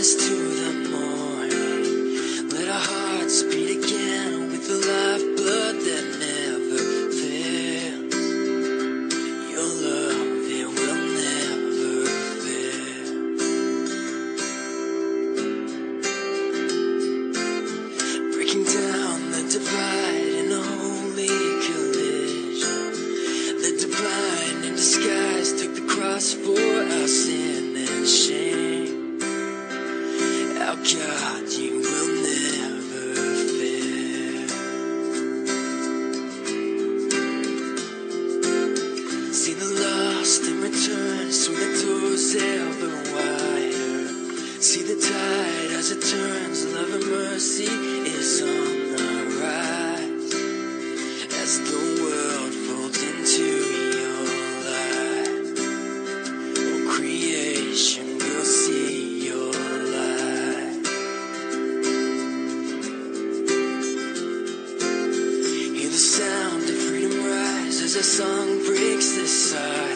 Just too as it turns, love and mercy is on the rise. As the world folds into your light, oh creation, will see your light. Hear the sound of freedom rise as a song breaks the silence.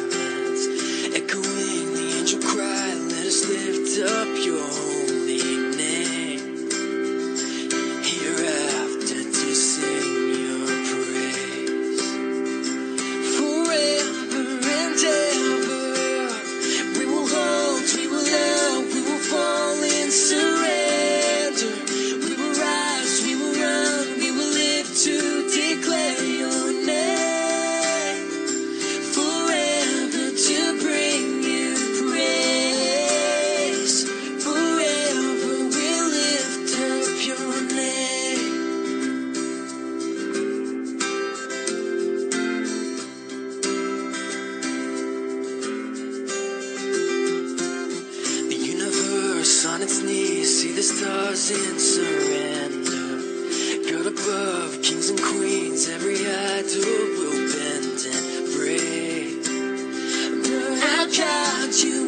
of kings and queens, every idol will bend and break. But I got you.